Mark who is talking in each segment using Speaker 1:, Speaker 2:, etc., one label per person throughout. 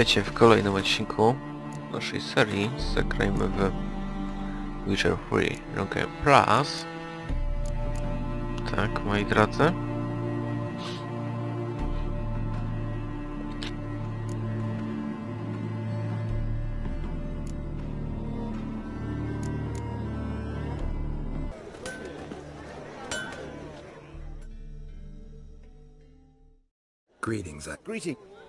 Speaker 1: Witajcie w kolejnym odcinku naszej serii. Zagrajmy w Witcher 3 Runkę Plus. Tak, moi drodzy.
Speaker 2: Greetings. I...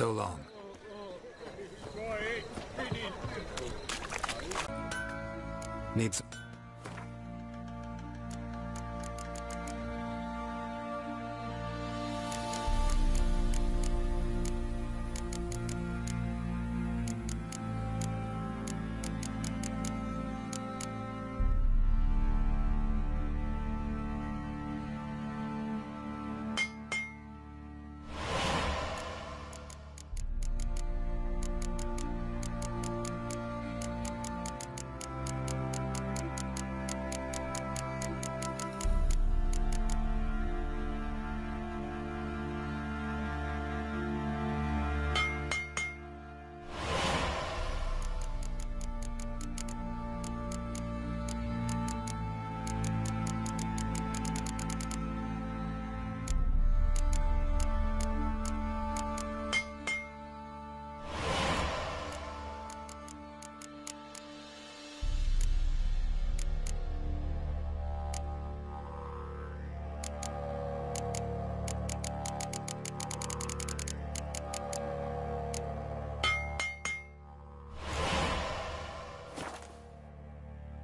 Speaker 2: So long. Needs...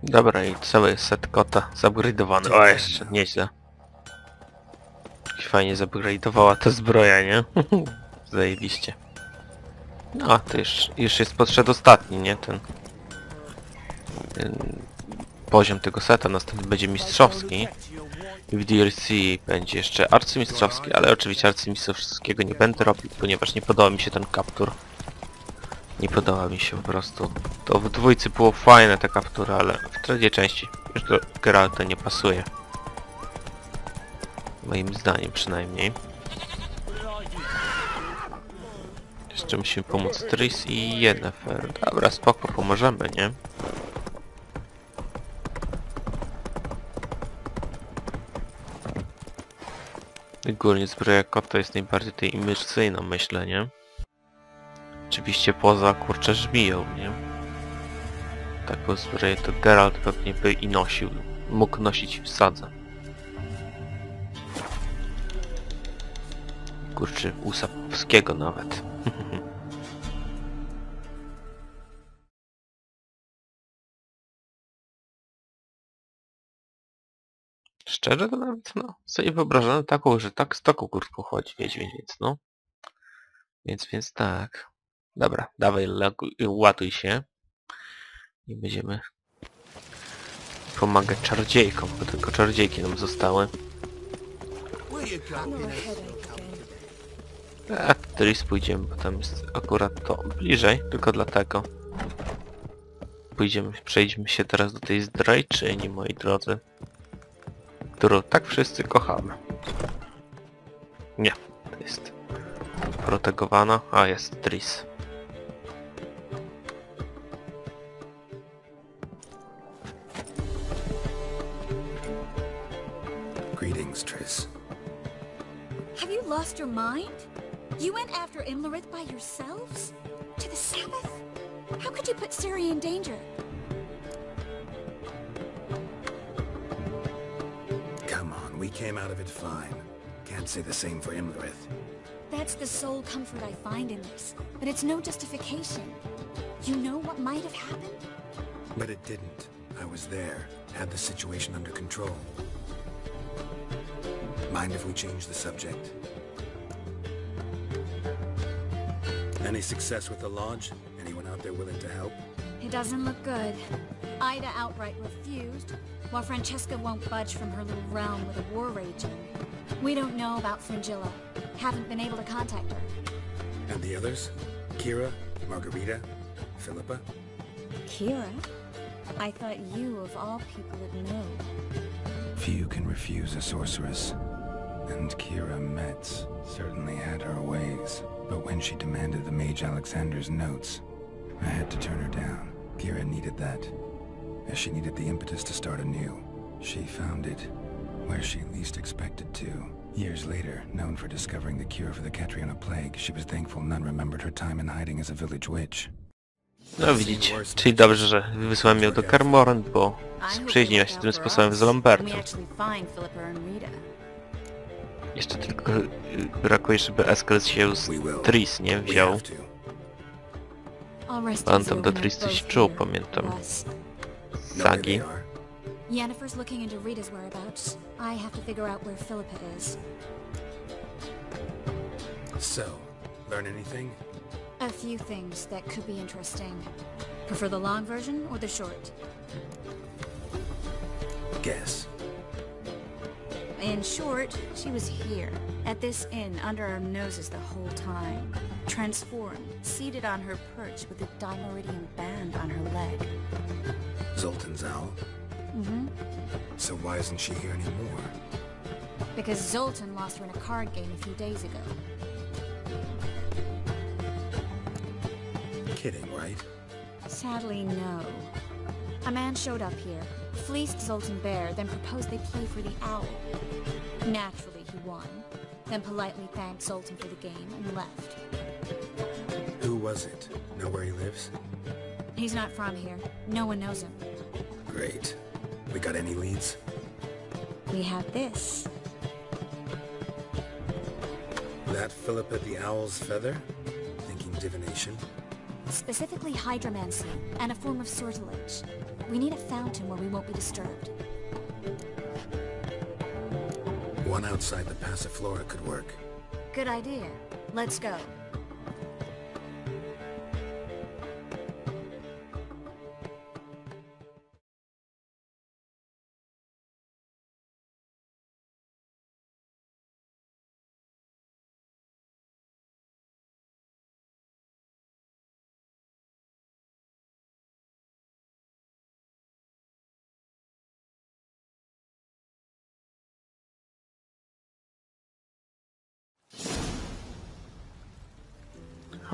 Speaker 1: Dobra i cały set kota zupgrade'owany. O jeszcze, nieźle. Fajnie zupgrade'owała ta zbroja, nie? Zajebiście. No, a to już, już jest podszedł ostatni, nie? Ten, ten poziom tego seta, następny będzie mistrzowski. I w DLC będzie jeszcze arcymistrzowski, ale oczywiście arcymistrzowskiego nie będę robił, ponieważ nie podoba mi się ten kaptur. Nie podoba mi się po prostu. To w dwójcy było fajne ta kaptura, ale w trzeciej części już do Geralta nie pasuje. Moim zdaniem przynajmniej. Jeszcze musimy pomóc Tris i Yennefer. Dobra, spoko, pomożemy, nie? Ogólnie zbroja kota jest najbardziej tej imersyjną, myślę, nie? Oczywiście poza kurczę żmiją, nie? Taką zbroję to Geralt pewnie by i nosił. Mógł nosić w sadze. Kurczy Usapowskiego nawet. Szczerze to nawet, no, sobie wyobrażam taką, że tak z taką kurtką chodzi Wiedźmin, więc no. Więc, więc tak. Dobra, dawaj, lagu- łatuj się. I będziemy pomagać czarodziejkom, bo tylko czarodziejki nam zostały. A, Tris pójdziemy, bo tam jest akurat to bliżej, tylko dlatego. Pójdziemy, przejdźmy się teraz do tej zdrajczyni, moi drodzy. Którą tak wszyscy kochamy. Nie, to jest protegowana, a jest Tris.
Speaker 2: Greetings, Triss.
Speaker 3: Have you lost your mind? You went after Imlerith by yourselves? To the Sabbath? How could you put Ciri in danger?
Speaker 2: Come on, we came out of it fine. Can't say the same for Imlerith.
Speaker 3: That's the sole comfort I find in this, but it's no justification. You know what might have happened?
Speaker 2: But it didn't. I was there, had the situation under control. Mind if we change the subject? Any success with the lodge? Anyone out there willing to help?
Speaker 3: It doesn't look good. Ida outright refused, while Francesca won't budge from her little realm with a war raging. We don't know about Fringilla. Haven't been able to contact her.
Speaker 2: And the others? Keira? Margarita? Philippa?
Speaker 3: Keira? I thought you, of all people, would know.
Speaker 2: Few can refuse a sorceress. And Keira Metz certainly had her ways. But when she demanded the Mage Alexander's notes, I had to turn her down. Keira needed that. As she needed the impetus to start anew. She found it where she least expected to. Years later, known for discovering the cure for the Catriona plague, she was thankful none remembered her time in hiding as a village witch.
Speaker 1: No widzicie, czyli dobrze, że wysłałem ją do Kaer Morhen, bo sprzyjaźniła się tym sposobem z Lambertem. Jeszcze tylko y, brakuje, żeby Eskel się z. Tris nie wziął. Pan tam do Tris coś czuł, pamiętam.
Speaker 2: Where
Speaker 1: Sagi.
Speaker 3: Yennefer's looking into Rita's whereabouts. I have to figure out where Philippa is.
Speaker 2: So, learn anything?
Speaker 3: A few things that could be interesting. Prefer the long version or the short?
Speaker 2: Guess.
Speaker 3: In short, she was here, at this inn, under our noses the whole time. Transformed, seated on her perch with a Dimeritium band on her leg.
Speaker 2: Zoltan's owl.
Speaker 3: Mm-hmm.
Speaker 2: So why isn't she here anymore?
Speaker 3: Because Zoltan lost her in a card game a few days ago.
Speaker 2: Kidding, right?
Speaker 3: Sadly, no. A man showed up here, fleeced Zoltan bare, then proposed they play for the owl. Naturally, he won, then politely thanked Zoltan for the game and left.
Speaker 2: Who was it? Know where he lives?
Speaker 3: He's not from here. No one knows him.
Speaker 2: Great. We got any leads?
Speaker 3: We have this.
Speaker 2: That Philippa the Owl's feather? Thinking divination?
Speaker 3: Specifically hydromancy, and a form of sortilege. We need a fountain where we won't be disturbed.
Speaker 2: One outside the Passiflora could work.
Speaker 3: Good idea. Let's go.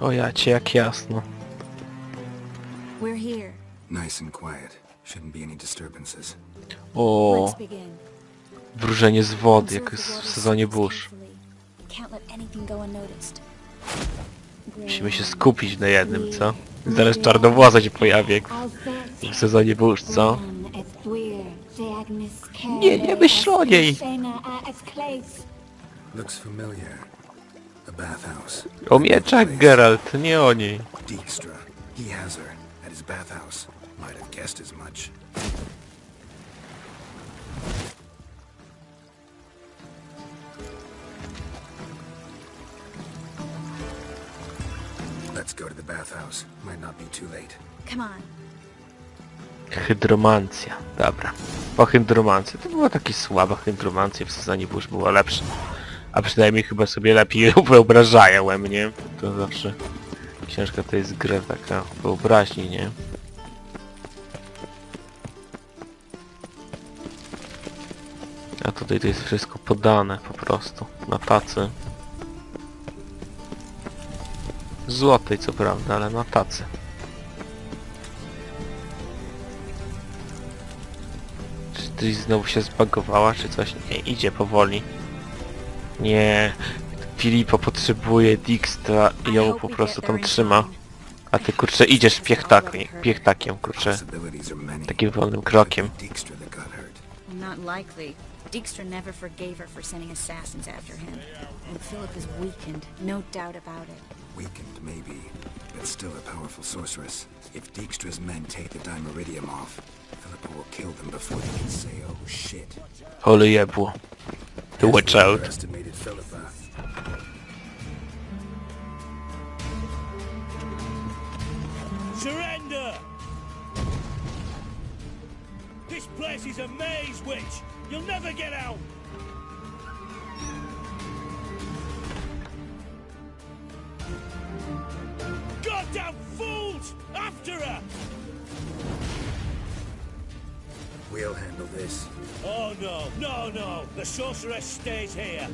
Speaker 1: O ja cię, jak jasno.
Speaker 3: We're here.
Speaker 2: Nice and quiet. Shouldn't be any disturbances.
Speaker 1: O,
Speaker 3: Let's begin.
Speaker 1: wróżenie z wody, jak jest w sezonie burz. Musimy się skupić na jednym, co? Zaraz czarnowłosa się pojawi, jak w sezonie burz, co? Nie, nie myśl o niej!
Speaker 2: Looks familiar.
Speaker 1: O mieczach, Geralt, nie o niej.
Speaker 2: Dijkstra. He has her. At his bathhouse. Might have guessed as much. Let's go to the bathhouse. Might not be too late.
Speaker 3: Come on.
Speaker 1: Hydromancja, dobra. Po hydromancji. To była taka słaba hydromancja w sezonie burz była lepsza. A przynajmniej chyba sobie lepiej ją wyobrażałem, nie? To zawsze ciężka to jest gra taka wyobraźni, nie? A tutaj to jest wszystko podane po prostu na tacy. Złotej co prawda, ale na tacy. Czy znowu się zbagowała, czy coś? Nie, idzie powoli. Nie, Filipa potrzebuje Dijkstra i ją po prostu tam trzyma. A ty kurczę idziesz piechtakiem, piechtakiem kurczę. Takim wolnym krokiem.
Speaker 3: Not likely. Dijkstra never forgave her for sending assassins after him. And Philip is weakened, no doubt about it.
Speaker 2: Weakened, maybe, but still a powerful sorceress. If Dijkstra's men take the Dimeridium off, Philippa will kill them before they can say, oh shit.
Speaker 1: Ale jebło. To watch out.
Speaker 4: Surrender! This place is a maze, witch! You'll never get out!
Speaker 2: This.
Speaker 4: Oh no, no, no! The sorceress stays here!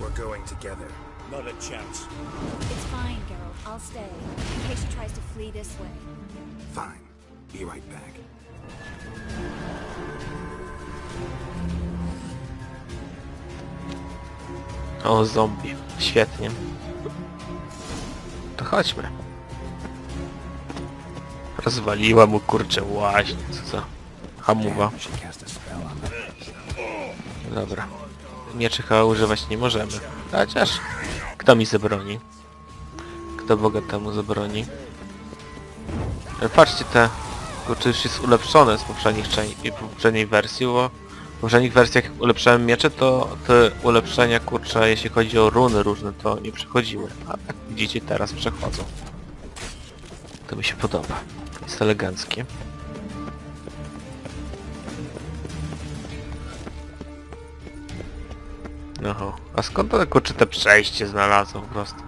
Speaker 2: We're going together.
Speaker 4: Not a chance.
Speaker 3: It's fine, Geralt. I'll stay, in case she tries to flee this way.
Speaker 2: Fine. Be right back.
Speaker 1: O, zombie. Świetnie. To chodźmy. Rozwaliła mu kurczę łaźnię, co za hamuwa. Dobra. Mieczy chyba używać nie możemy. Chociaż... Kto mi zabroni? Kto Boga temu zabroni? Ale patrzcie te... Kurczę już jest ulepszone z poprzednich, poprzedniej wersji, bo w poprzednich wersjach jak ulepszałem miecze, to te ulepszenia, kurczę, jeśli chodzi o runy różne, to nie przechodziły. A jak widzicie, teraz przechodzą. To mi się podoba. Jest eleganckie. Oho. A skąd to kurczę te przejście znalazło po prostu?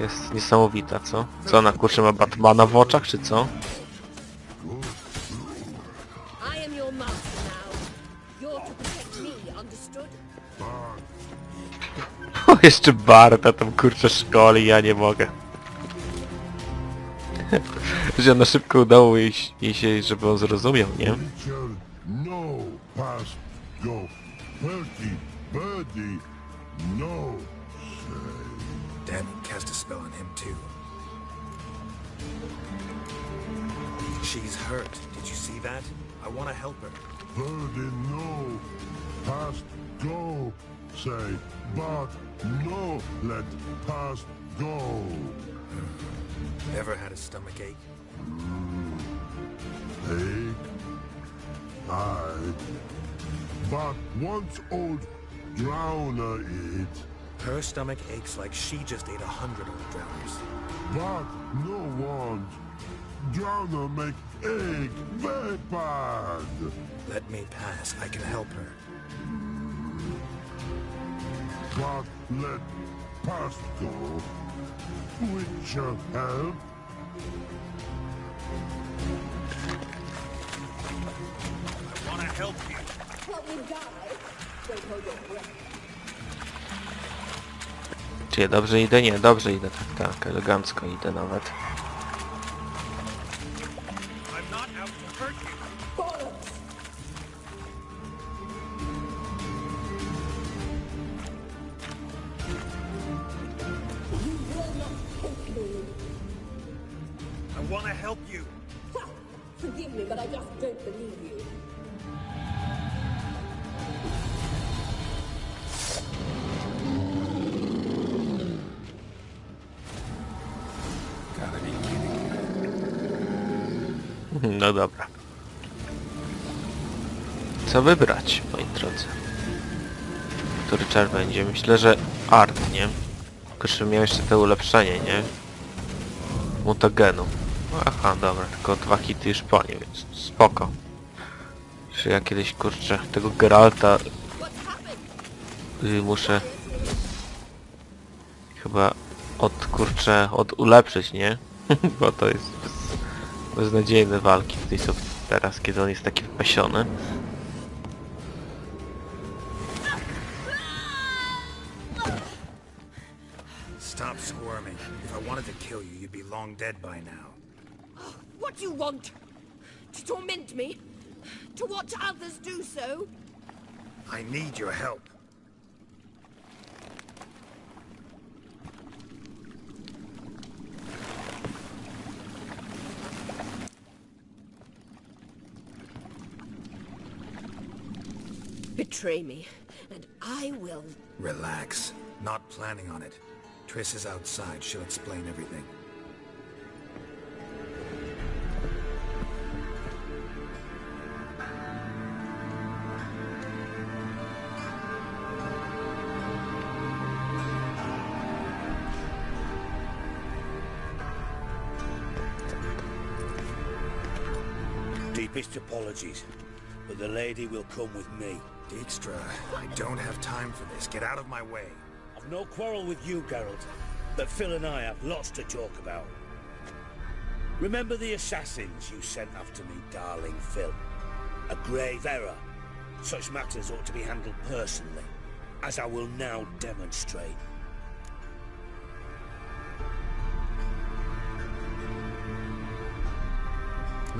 Speaker 1: Jest niesamowita, co? Co ona kurczę ma Batmana w oczach, czy co? O, jeszcze Barta tam kurczę szkoli, ja nie mogę. Że na szybko udało jej, jej się, żeby on zrozumiał, nie?
Speaker 5: No pass go. Perky birdie no say.
Speaker 2: Damn it, cast a spell on him too. She's hurt. Did you see that? I want to help her.
Speaker 5: Birdie no past go say. But no let past go.
Speaker 2: Ever had a stomach ache?
Speaker 5: Ache. I. But once old drowner eat.
Speaker 2: Her stomach aches like she just ate a hundred old drowners.
Speaker 5: But no one. Drowner make egg very bad.
Speaker 2: Let me pass. I can help her.
Speaker 5: but let past go. Which uh, help?
Speaker 4: I want to help you.
Speaker 1: Czy ja dobrze idę? Nie, dobrze idę, tak, tak, elegancko idę nawet. Wybrać, moi drodzy? Który czar będzie? Myślę, że art, nie? Tylko, miał jeszcze te ulepszenie, nie? Mutagenu. Aha, dobra, tylko dwa hity już po nie, więc spoko. Czy ja kiedyś, kurczę, tego Geralta
Speaker 6: What's happened?
Speaker 1: y, muszę chyba od, kurczę, od ulepszyć, nie? Bo to jest bez, beznadziejne walki tutaj są teraz, kiedy on jest taki wpasiony.
Speaker 2: long dead by now.
Speaker 6: What do you want? To torment me? To watch others do so?
Speaker 2: I need your help.
Speaker 6: Betray me, and I will...
Speaker 2: Relax. Not planning on it. Triss is outside. She'll explain everything.
Speaker 4: Apologies, but the lady will come with me.
Speaker 2: Dijkstra, I don't have time for this. Get out of my way.
Speaker 4: I've no quarrel with you, Geralt, but Phil and I have lots to talk about. Remember the assassins you sent after me, darling Phil? A grave error. Such matters ought to be handled personally, as I will now demonstrate.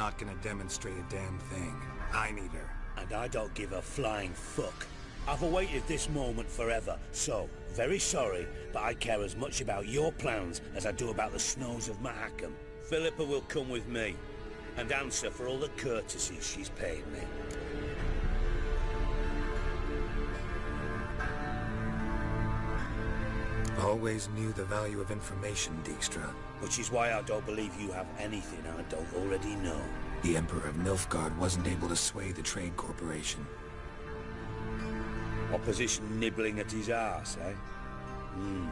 Speaker 2: Not gonna demonstrate a damn thing. I need her.
Speaker 4: And I don't give a flying fuck. I've awaited this moment forever, so, very sorry, but I care as much about your plans as I do about the snows of Mahakam. Philippa will come with me, and answer for all the courtesies she's paid me.
Speaker 2: Always knew the value of information, Dijkstra.
Speaker 4: Which is why I don't believe you have anything I don't already know.
Speaker 2: The Emperor of Nilfgaard wasn't able to sway the Trade Corporation.
Speaker 4: Opposition nibbling at his arse, eh? Hmm.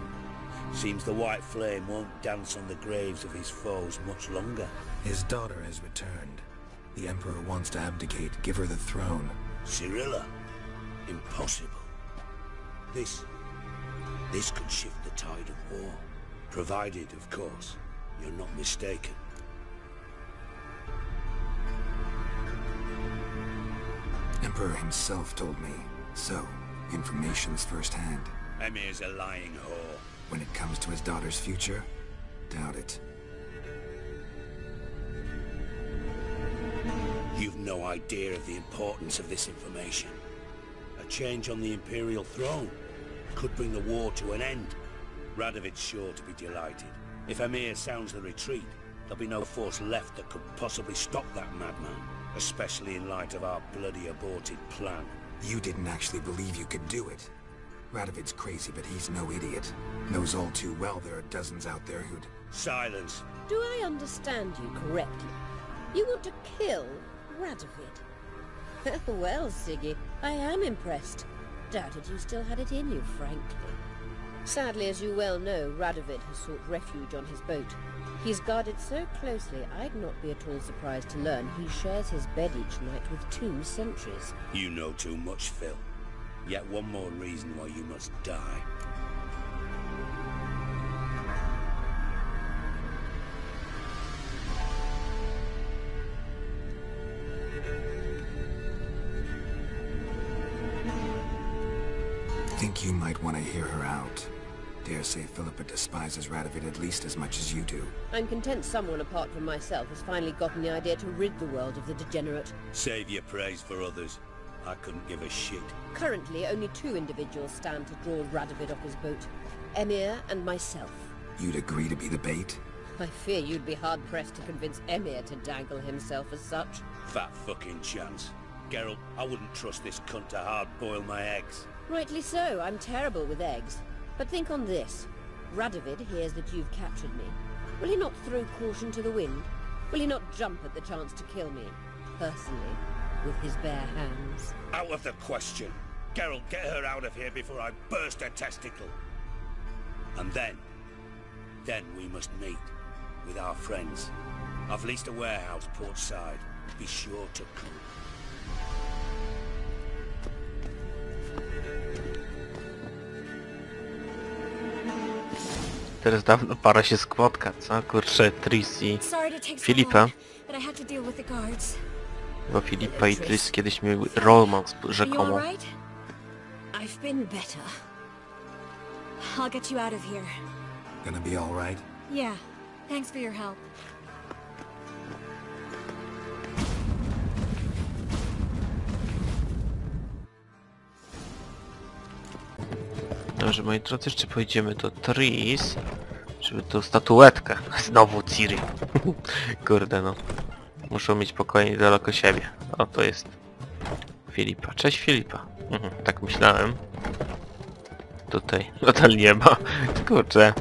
Speaker 4: Seems the White Flame won't dance on the graves of his foes much longer.
Speaker 2: His daughter has returned. The Emperor wants to abdicate, give her the throne.
Speaker 4: Cirilla? Impossible. This... This could shift the tide of war. Provided, of course, you're not mistaken.
Speaker 2: Emperor himself told me. So, information's firsthand.
Speaker 4: Emhyr's a lying whore.
Speaker 2: When it comes to his daughter's future, doubt it.
Speaker 4: You've no idea of the importance of this information. A change on the Imperial throne could bring the war to an end. Radovid's sure to be delighted. If Emhyr sounds the retreat, there'll be no force left that could possibly stop that madman. Especially in light of our bloody aborted plan.
Speaker 2: You didn't actually believe you could do it. Radovid's crazy, but he's no idiot. Knows all too well there are dozens out there who'd...
Speaker 4: Silence.
Speaker 6: Do I understand you correctly? You want to kill Radovid? well, Siggy, I am impressed. Doubted you still had it in you, frankly. Sadly, as you well know, Radovid has sought refuge on his boat. He's guarded so closely, I'd not be at all surprised to learn he shares his bed each night with two sentries.
Speaker 4: You know too much, Phil. Yet one more reason why you must die.
Speaker 2: Hear her out. Dare say Philippa despises Radovid at least as much as you do.
Speaker 6: I'm content someone apart from myself has finally gotten the idea to rid the world of the degenerate.
Speaker 4: Save your praise for others. I couldn't give a shit.
Speaker 6: Currently, only two individuals stand to draw Radovid off his boat. Emhyr and myself.
Speaker 2: You'd agree to be the bait?
Speaker 6: I fear you'd be hard-pressed to convince Emhyr to dangle himself as such.
Speaker 4: Fat fucking chance. Geralt, I wouldn't trust this cunt to hard-boil my eggs.
Speaker 6: Rightly so, I'm terrible with eggs. But think on this. Radovid hears that you've captured me. Will he not throw caution to the wind? Will he not jump at the chance to kill me? Personally, with his bare hands.
Speaker 4: Out of the question. Geralt, get her out of here before I burst her testicle. And then, then we must meet with our friends. I've leased a warehouse portside. Be sure to come.
Speaker 1: Teraz dawno para się skłotka, co? Kurczę, Tris i... Filipa. Bo Filipa i Tris kiedyś mieli romans rzekomo.
Speaker 3: alright? I've been better. I'll get you out of here.
Speaker 2: Gonna be alright?
Speaker 3: Yeah. Thanks for your help.
Speaker 1: Dobrze, moi drodzy, jeszcze pojedziemy do Tris, żeby tą statuetkę. Znowu Ciri. Kurde no. Muszą mieć pokoje niedaleko siebie. O, to jest Filipa. Cześć Filipa. Mhm, tak myślałem. Tutaj nadal nie ma. Kurczę.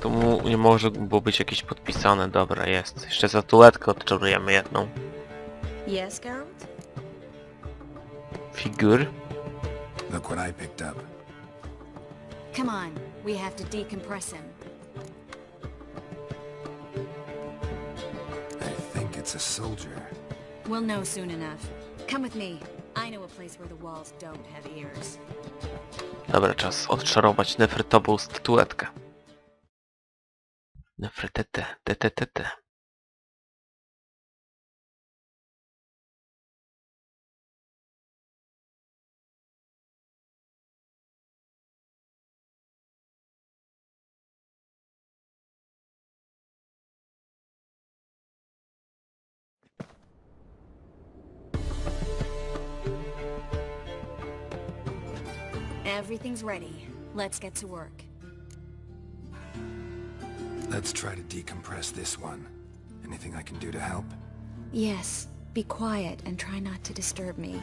Speaker 1: To mu nie może było być jakieś podpisane. Dobra, jest. Jeszcze statuetkę odczarujemy jedną.
Speaker 3: Yes, Geralt?
Speaker 1: Figur.
Speaker 2: Look what I picked up.
Speaker 3: Come on, we have to decompress him.
Speaker 2: I think it's a soldier.
Speaker 3: We'll know soon enough. Come with me. I know a place where the walls don't have ears.
Speaker 1: Dobra, czas odczarować nefrytową statuetkę. Nefrytetę, tetetete.
Speaker 3: Everything's ready. Let's get to work.
Speaker 2: Let's try to decompress this one. Anything I can do to help?
Speaker 3: Yes, be quiet and try not to disturb me.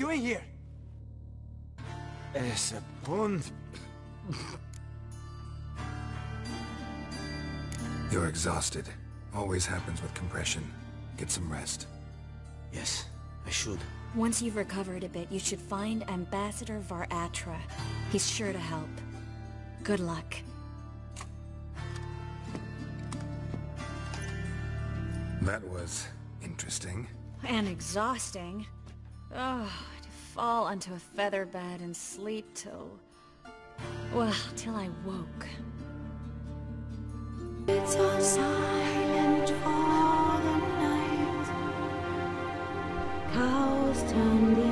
Speaker 7: Doing here? Es a bund.
Speaker 2: You're exhausted. Always happens with compression. Get some rest.
Speaker 7: Yes, I should.
Speaker 3: Once you've recovered a bit, you should find Ambassador var Attre. He's sure to help. Good luck.
Speaker 2: That was interesting.
Speaker 3: And exhausting. Oh, to fall onto a feather bed and sleep till... Well, till I woke. It's all silent for the night. Cows turn